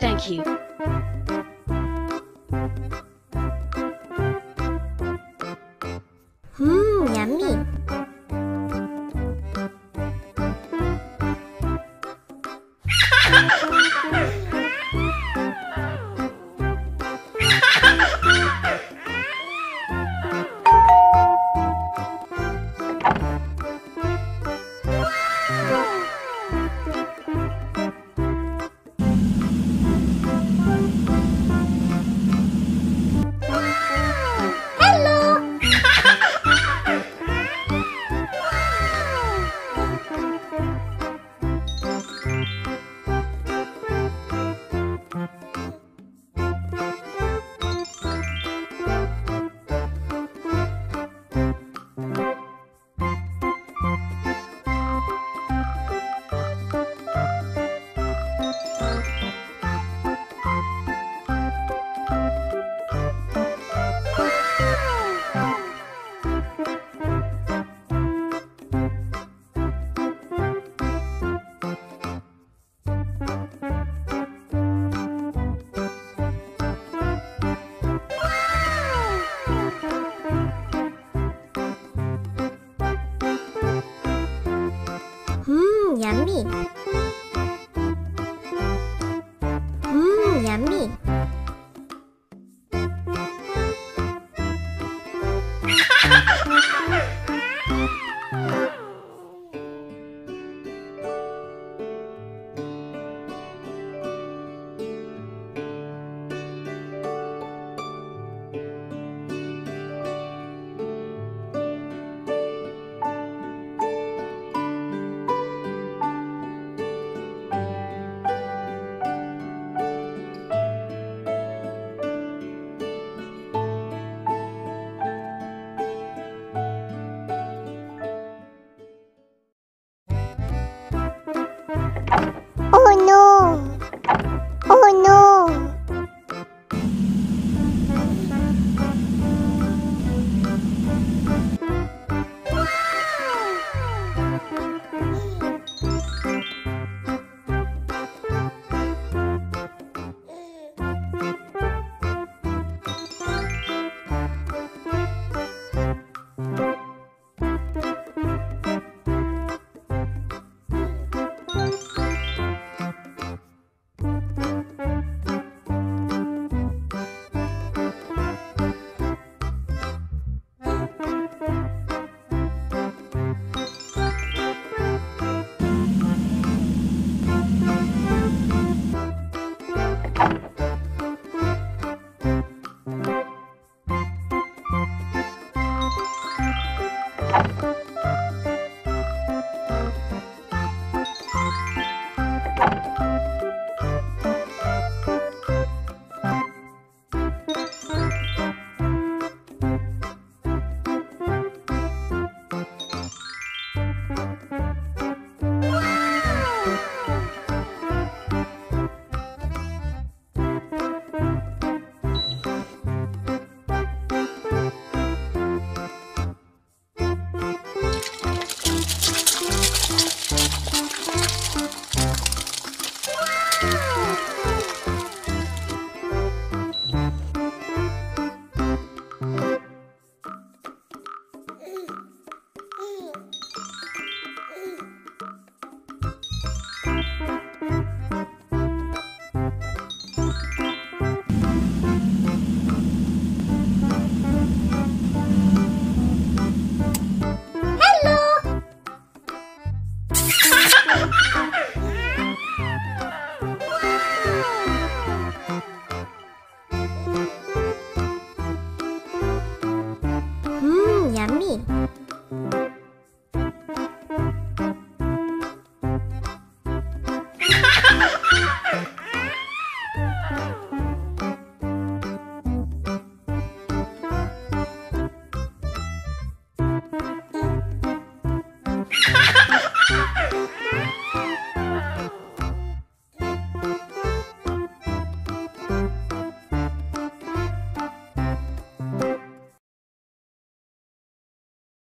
Thank you. Yummy. Mmm, yummy.